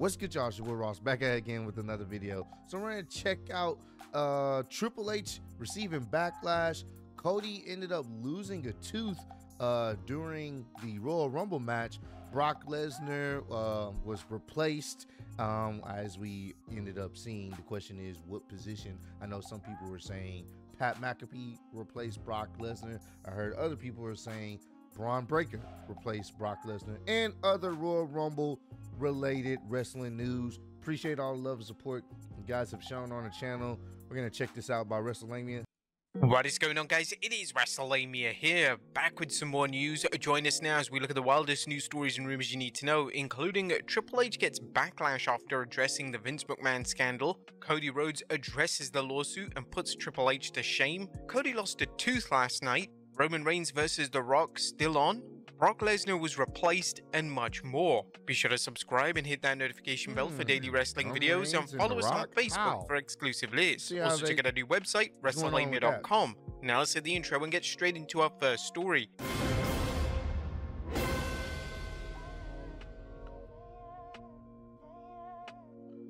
What's good, y'all? It's Ross back at again with another video. So we're gonna check out uh Triple H receiving backlash. Cody ended up losing a tooth uh during the Royal Rumble match. Brock Lesnar uh, was replaced. Um, as we ended up seeing, the question is what position? I know some people were saying Pat McAfee replaced Brock Lesnar. I heard other people were saying Bron Breakker replaced Brock Lesnar and other Royal Rumble related wrestling news. Appreciate all the love and support you guys have shown on the channel. We're gonna check this out by Wrestlelamia. What is going on guys? It is Wrestlelamia here, back with some more news. Join us now as we look at the wildest news stories and rumors you need to know, including Triple H gets backlash after addressing the Vince McMahon scandal, Cody Rhodes addresses the lawsuit and puts Triple H to shame, Cody lost a tooth last night, Roman Reigns versus The Rock still on, Brock Lesnar was replaced, and much more. Be sure to subscribe and hit that notification bell for daily Hmm, wrestling videos and follow us on Facebook for exclusive lists. Also check out our new website, What's going on with that? Wrestlelamia.com. Now let's hit the intro and get straight into our first story.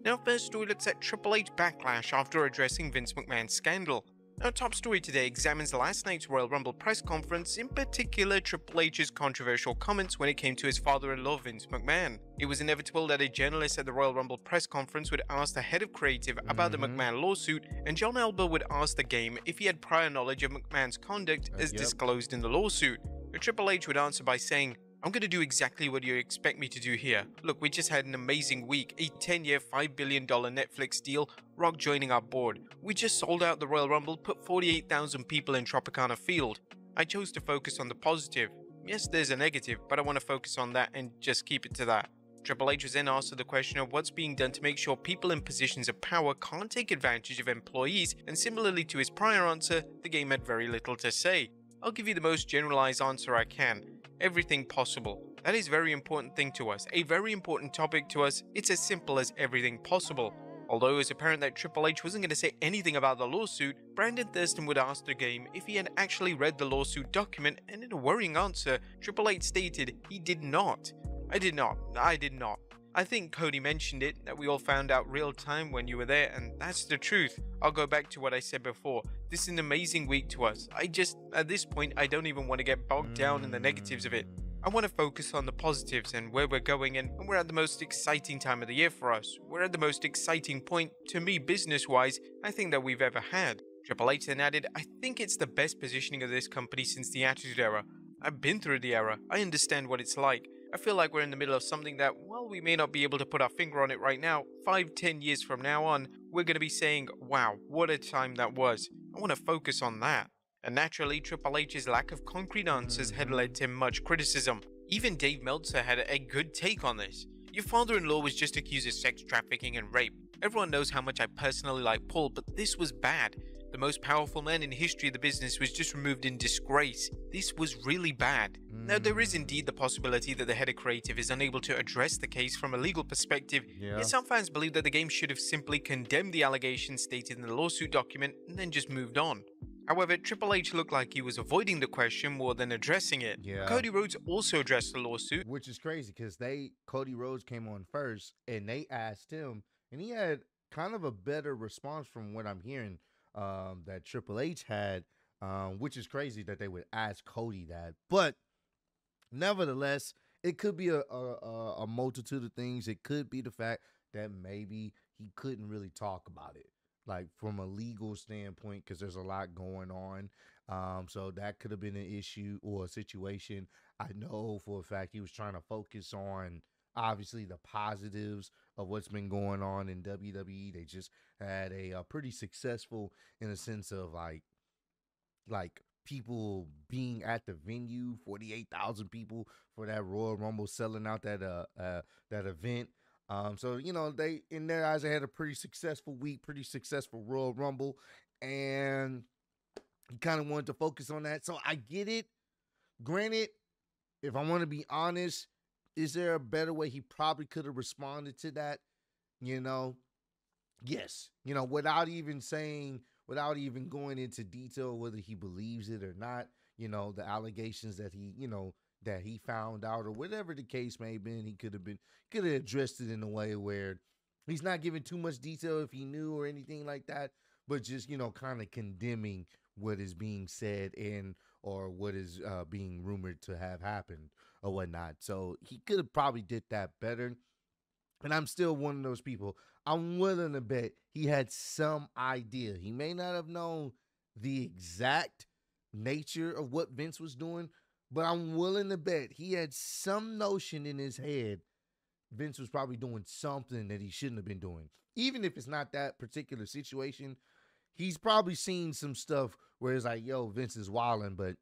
Now, first story looks at Triple H backlash after addressing Vince McMahon's scandal. Our top story today examines last night's Royal Rumble press conference, in particular Triple H's controversial comments when it came to his father-in-law Vince McMahon. It was inevitable that a journalist at the Royal Rumble press conference would ask the head of creative about the Mhm. McMahon lawsuit, and John Elba would ask the game if he had prior knowledge of McMahon's conduct Uh, as yep. disclosed in the lawsuit. Triple H would answer by saying, I'm going to do exactly what you expect me to do here. Look, we just had an amazing week, a 10 year, $5 billion Netflix deal, Rock joining our board. We just sold out the Royal Rumble, put 48,000 people in Tropicana Field. I chose to focus on the positive. Yes, there's a negative, but I want to focus on that and just keep it to that. Triple H was then asked the question of what's being done to make sure people in positions of power can't take advantage of employees, and similarly to his prior answer, the game had very little to say. I'll give you the most generalized answer I can everything possible. That is very important thing to us, a very important topic to us. It's as simple as everything possible. Although it was apparent that Triple H wasn't going to say anything about the lawsuit, Brandon Thurston would ask the game if he had actually read the lawsuit document, and in a worrying answer, Triple H stated he did not. I did not. I did not. I think Cody mentioned it, that we all found out real time when you were there, and that's the truth. I'll go back to what I said before. This is an amazing week to us. I just, at this point, I don't even want to get bogged down in the negatives of it. I want to focus on the positives and where we're going, and we're at the most exciting time of the year for us. We're at the most exciting point, to me, business wise, I think that we've ever had. Triple H then added, I think it's the best positioning of this company since the Attitude Era. I've been through the era, I understand what it's like. I feel like we're in the middle of something that, while we may not be able to put our finger on it right now, five, ten years from now on, we're going to be saying, wow, what a time that was. I want to focus on that. And naturally, Triple H's lack of concrete answers had led to much criticism. Even Dave Meltzer had a good take on this. Your father in law was just accused of sex trafficking and rape. Everyone knows how much I personally like Paul, but this was bad. The most powerful man in the history of the business was just removed in disgrace. This was really bad. Now, there is hmm. indeed the possibility that the head of creative is unable to address the case from a legal perspective, Yeah. yet some fans believe that the game should have simply condemned the allegations stated in the lawsuit document and then just moved on. However, Triple H looked like he was avoiding the question more than addressing it. Yeah. Cody Rhodes also addressed the lawsuit, Which is crazy because they Cody Rhodes came on first and they asked him, and he had kind of a better response from what I'm hearing um, that Triple H had, um, which is crazy that they would ask Cody that. But nevertheless, it could be a, a, a- multitude of things. It could be the fact that maybe he couldn't really talk about it, like from a legal standpoint, because there's a lot going on. Um, so that could have been an issue or a situation. I know for a fact he was trying to focus on obviously the positives of what's been going on in WWE. They just had a, uh pretty successful in a sense of like like people being at the venue, 48,000 people for that Royal Rumble selling out that uh, uh that event. Um so you know, they in their eyes they had a pretty successful week, pretty successful Royal Rumble and he kind of wanted to focus on that. So I get it. Granted, if I want to be honest, is there a better way he probably could have responded to that? You know, yes, you know, without even saying, without even going into detail whether he believes it or not, you know, the allegations that he, you know, that he found out or whatever the case may have been. He could have been could have addressed it in a way where he's not giving too much detail if he knew or anything like that, but just you know kind of condemning what is being said and or what is uh, being rumored to have happened or whatnot. So he could have probably did that better. And I'm still one of those people. I'm willing to bet he had some idea. He may not have known the exact nature of what Vince was doing, but I'm willing to bet he had some notion in his head Vince was probably doing something that he shouldn't have been doing. Even if it's not that particular situation, he's probably seen some stuff where it's like, yo, Vince is wilding, but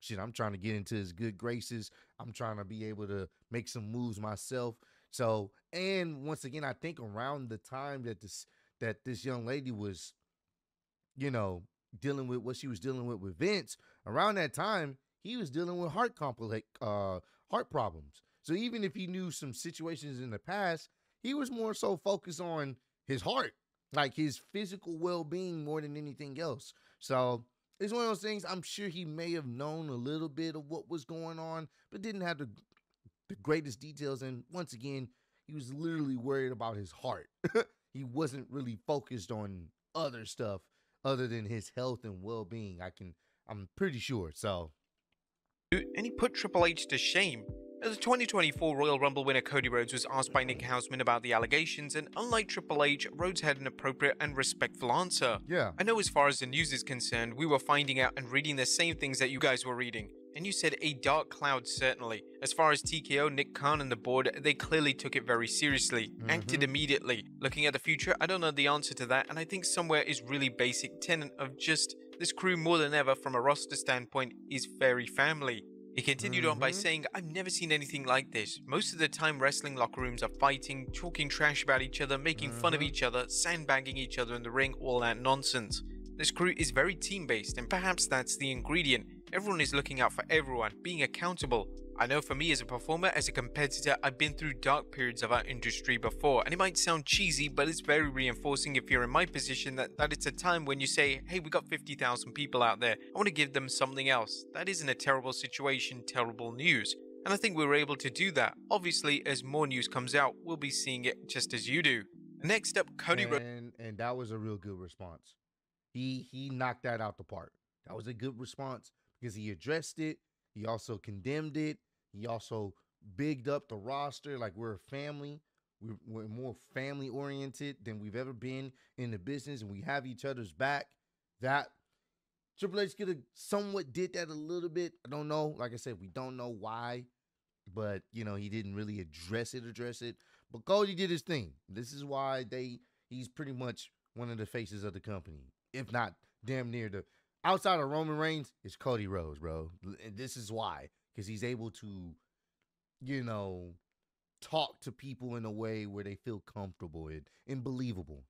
shit, I'm trying to get into his good graces. I'm trying to be able to make some moves myself. So, and once again, I think around the time that this that this young lady was, you know, dealing with what she was dealing with with Vince, around that time, he was dealing with heart complex uh heart problems. So even if he knew some situations in the past, he was more so focused on his heart, like his physical well-being more than anything else. So it's one of those things. I'm sure he may have known a little bit of what was going on, but didn't have the the greatest details. And once again, he was literally worried about his heart. he wasn't really focused on other stuff other than his health and well-being. I can, I'm pretty sure. So, and he put Triple H to shame. As the 2024 Royal Rumble winner Cody Rhodes was asked by Nick Hausman about the allegations, and unlike Triple H, Rhodes had an appropriate and respectful answer. yeah. I know as far as the news is concerned, we were finding out and reading the same things that you guys were reading. And you said a dark cloud, certainly. As far as TKO, Nick Khan, and the board, they clearly took it very seriously, mm-hmm. acted immediately. Looking at the future, I don't know the answer to that, and I think somewhere is really basic tenet of just this crew more than ever from a roster standpoint is very family. He continued on by Mhm. saying, I've never seen anything like this. Most of the time, wrestling locker rooms are fighting, talking trash about each other, making fun of Mhm. each other, sandbagging each other in the ring, all that nonsense. This crew is very team based, and perhaps that's the ingredient. Everyone is looking out for everyone, being accountable. I know for me as a performer, as a competitor, I've been through dark periods of our industry before, and it might sound cheesy, but it's very reinforcing if you're in my position that, that it's a time when you say, hey, we got 50,000 people out there, I want to give them something else. That isn't a terrible situation, terrible news. And I think we were able to do that. Obviously, as more news comes out, we'll be seeing it just as you do. Next up, Cody and and that was a real good response. He he knocked that out the park. That was a good response because he addressed it. He also condemned it. He also bigged up the roster like we're a family. We're, more family oriented than we've ever been in the business, and we have each other's back. That Triple H could have somewhat did that a little bit. I don't know. Like I said, we don't know why, but you know he didn't really address it. Address it. But Cody did his thing. This is why they he's pretty much one of the faces of the company, if not damn near the outside of Roman Reigns It's Cody Rhodes, bro. And this is why because he's able to, you know, talk to people in a way where they feel comfortable and, and believable.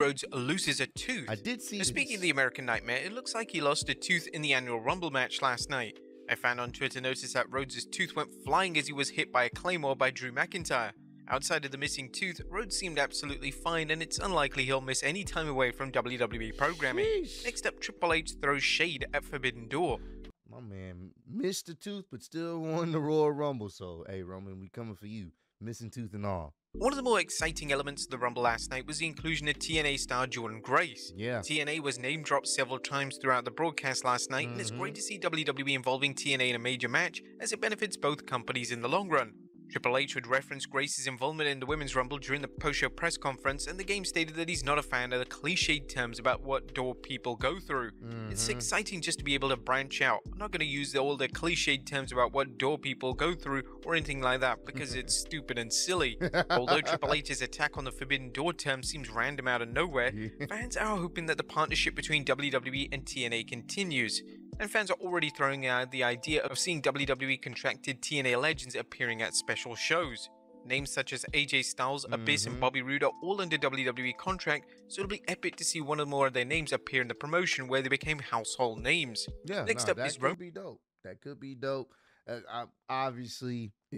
Rhodes loses a tooth. I did see. Now, speaking this. of the American Nightmare, it looks like he lost a tooth in the annual Rumble match last night. A fan on Twitter noticed that Rhodes' tooth went flying as he was hit by a claymore by Drew McIntyre. Outside of the missing tooth, Rhodes seemed absolutely fine, and it's unlikely he'll miss any time away from WWE programming. Sheesh. Next up, Triple H throws shade at Forbidden Door. My man missed the tooth, but still won the Royal Rumble. So, hey, Roman, we coming for you, missing tooth and all. One of the more exciting elements of the Rumble last night was the inclusion of TNA star Jordynne Grace. Yeah, TNA was name dropped several times throughout the broadcast last night, and it's Mhm. great to see WWE involving TNA in a major match as it benefits both companies in the long run. Triple H would reference Grace's involvement in the Women's Rumble during the post show press conference, and the game stated that he's not a fan of the cliched terms about what door people go through. It's Mhm. exciting just to be able to branch out. I'm not going to use all the cliched terms about what door people go through or anything like that because it's stupid and silly. Although Triple H's attack on the Forbidden Door term seems random out of nowhere, fans are hoping that the partnership between WWE and TNA continues. And fans are already throwing out the idea of seeing WWE contracted TNA legends appearing at special shows. Names such as AJ Styles, Abyss, and Mhm. Bobby Roode are all under WWE contract, so it'll be epic to see one or more of their names appear in the promotion where they became household names. Yeah, Next nah, up that is could Ro- be dope. That could be dope. Uh, I, obviously,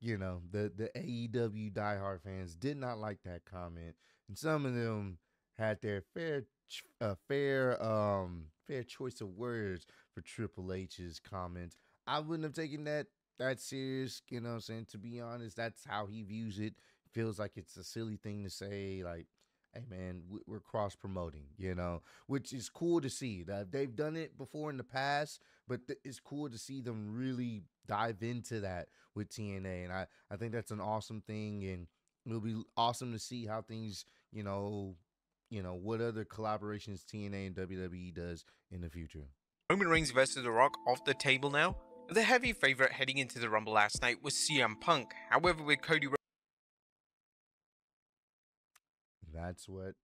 you know the the AEW diehard fans did not like that comment, and some of them had their fair uh, fair um fair choice of words for Triple H's comments. I wouldn't have taken that that serious. You know I'm saying? To be honest, that's how he views it. Feels like it's a silly thing to say. Like, hey man, we- we're cross promoting. You know, which is cool to see. That they've done it before in the past, but it's cool to see them really dive into that with TNA, and I I think that's an awesome thing, and it'll be awesome to see how things you know you know what other collaborations TNA and WWE does in the future. Roman Reigns versus The Rock off the table now. The heavy favorite heading into the Rumble last night was CM Punk. However, with Cody That's what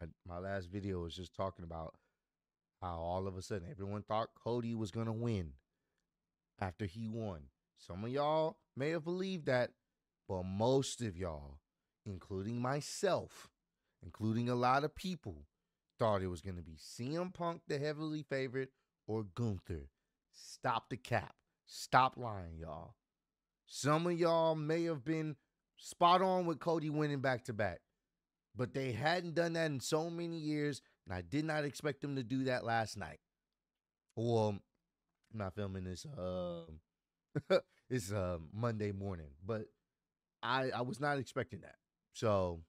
I, my last video was just talking about. How all of a sudden everyone thought Cody was gonna win after he won. Some of y'all may have believed that, but most of y'all, including myself, including a lot of people, thought it was gonna be CM Punk, the heavily favorite, or Gunther. Stop the cap. Stop lying, y'all. Some of y'all may have been spot on with Cody winning back to back, but they hadn't done that in so many years, and I did not expect them to do that last night. Well, I'm not filming this. Um, it's uh, Monday morning, but I I was not expecting that. So,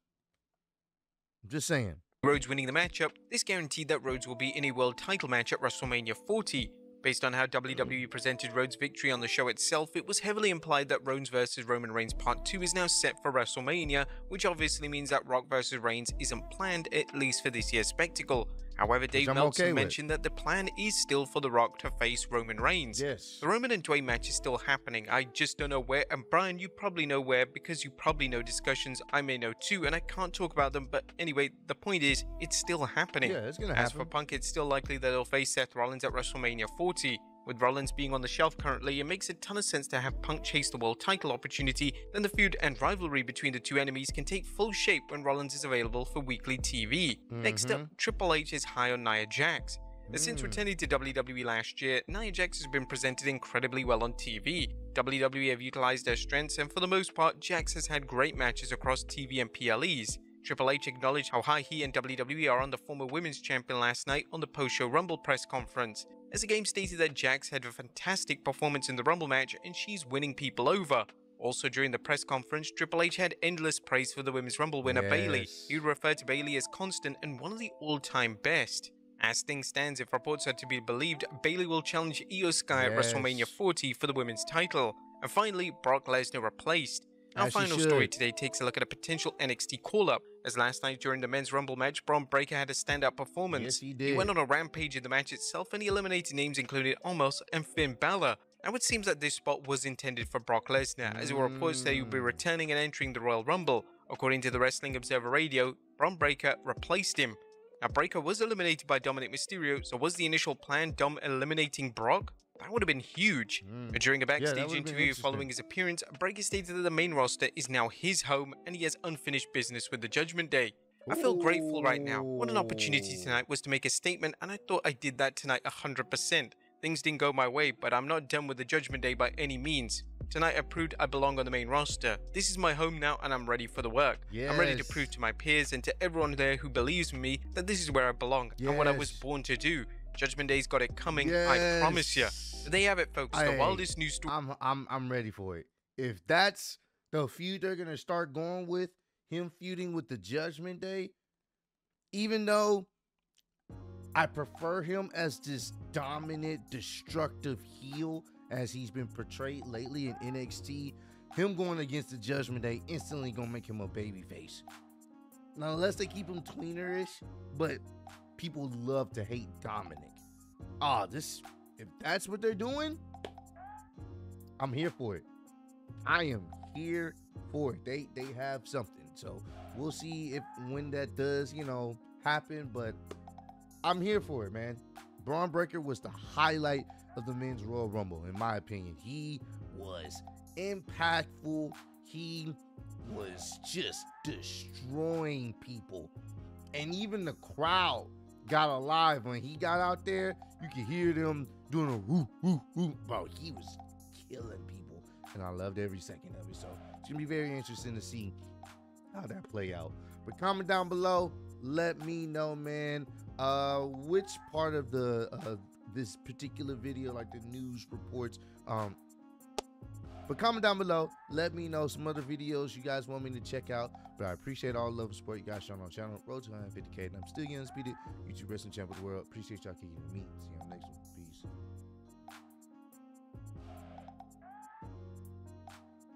I'm just saying. Rhodes winning the matchup, this guaranteed that Rhodes will be in a world title match at WrestleMania 40. Based on how WWE presented Rhodes' victory on the show itself, it was heavily implied that Rhodes vs. Roman Reigns Part 2 is now set for WrestleMania, which obviously means that Rock vs. Reigns isn't planned, at least for this year's spectacle. However, Dave Meltzer okay mentioned that the plan is still for The Rock to face Roman Reigns. Yes. The Roman and Dwayne match is still happening. I just don't know where. And Bryan, you probably know where because you probably know discussions I may know too, and I can't talk about them. But anyway, the point is, it's still happening. Yeah, it's gonna As for. Punk, it's still likely that he'll face Seth Rollins at WrestleMania 40. With Rollins being on the shelf currently, it makes a ton of sense to have Punk chase the world title opportunity, then the feud and rivalry between the two enemies can take full shape when Rollins is available for weekly TV. Next up, Triple H is high on Nia Jax. Since Mm. returning to WWE last year, Nia Jax has been presented incredibly well on TV. WWE have utilized their strengths, and for the most part, Jax has had great matches across TV and PLEs. Triple H acknowledged how high he and WWE are on the former women's champion last night on the post-show Rumble press conference. As the game stated that Jax had a fantastic performance in the Rumble match and she's winning people over. Also during the press conference, Triple H had endless praise for the Women's Rumble winner Bayley. Yes. He referred to Bayley as constant and one of the all-time best. As things stands, if reports are to be believed, Bayley will challenge Iyo Sky at WrestleMania 40 for the women's title. And finally, Brock Lesnar replaced. Our As final story today takes a look at a potential NXT call-up. As last night during the men's Rumble match, Bron Breakker had a standout performance. Yes, he He went on a rampage in the match itself and he eliminated names including Omos and Finn Balor. Now it seems that this spot was intended for Brock Lesnar, as it were reports that he would be Mm. returning and entering the Royal Rumble. According to the Wrestling Observer Radio, Bron Breakker replaced him. Now Breakker was eliminated by Dominic Mysterio, so was the initial plan Dom eliminating Brock? That would have been huge. Mm. During a backstage would've interview following his appearance, Breakker stated that the main roster is now his home and he has unfinished business with the Judgment Day. I feel grateful right now. What an opportunity tonight was to make a statement, and I thought I did that tonight 100%. Things didn't go my way, but I'm not done with the Judgment Day by any means. Tonight I proved I belong on the main roster. This is my home now, and I'm ready for the work. I'm ready to prove to my peers and to everyone there who believes in me that this is where I belong and what I was born to do. Judgment Day's got it coming, I promise you. You have it, folks. The Hey, wildest news story. I'm I'm I'm ready for it. If that's the feud they're gonna start going with, him feuding with the Judgment Day, even though I prefer him as this dominant, destructive heel as he's been portrayed lately in NXT, him going against the Judgment Day instantly gonna make him a babyface. Now, unless they keep him tweenerish, but people love to hate Dominic. Ah, this if that's what they're doing, I'm here for it. I am here for it. They they have something. So we'll see if when that does, you know, happen. But I'm here for it, man. Bron Breakker was the highlight of the men's Royal Rumble, in my opinion. He was impactful. He was just destroying people. And even the crowd got alive when he got out there. You could hear them doing a woo, woo, woo. Bro, he was killing people. And I loved every second of it. So it's to be very interesting to see how that play out. But comment down below. Let me know, man, uh, which part of the uh, this particular video, like the news reports. Um, but comment down below. Let me know some other videos you guys want me to check out. But I appreciate all the love and support you guys showing on channel. Road to 150k, and I'm still getting speeded YouTube wrestling champion of the world. Appreciate y'all kicking me. See you on the next one.